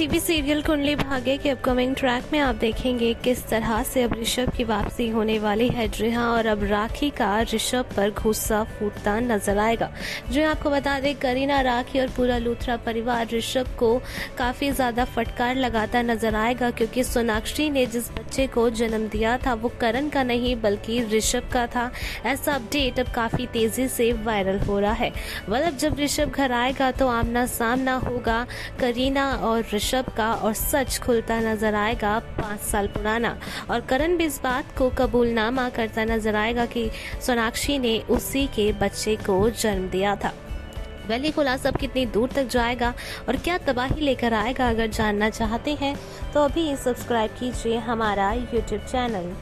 TV serial Kundali Bhagya के upcoming track में आप देखेंगे किस तरह से अब ऋषभ की वापसी होने वाली है। जी हाँ और अब राखी का ऋषभ पर गुस्सा फूटता नज़र आएगा। जी आपको बता दें, करीना राखी और पूरा लूथरा परिवार ऋषभ को काफ़ी ज़्यादा फटकार लगाता नज़र आएगा क्योंकि सोनाक्षी ने जिस बच्चे को जन्म दिया था, वो करण का नहीं, बल्कि ऋषभ का था। ऐसा अपडेट अब काफ़ी तेज़ी से वायरल हो रहा है। मतलब जब ऋषभ घर आएगा तो आमना सामना होगा करीना और ऋषभ। का और सच खुलता नज़र आएगा पाँच साल पुराना। और करण भी इस बात को कबूलनामा करता नज़र आएगा कि सोनाक्षी ने उसी के बच्चे को जन्म दिया था। वैली खुलासा अब कितनी दूर तक जाएगा और क्या तबाही लेकर आएगा अगर जानना चाहते हैं तो अभी सब्सक्राइब कीजिए हमारा यूट्यूब चैनल।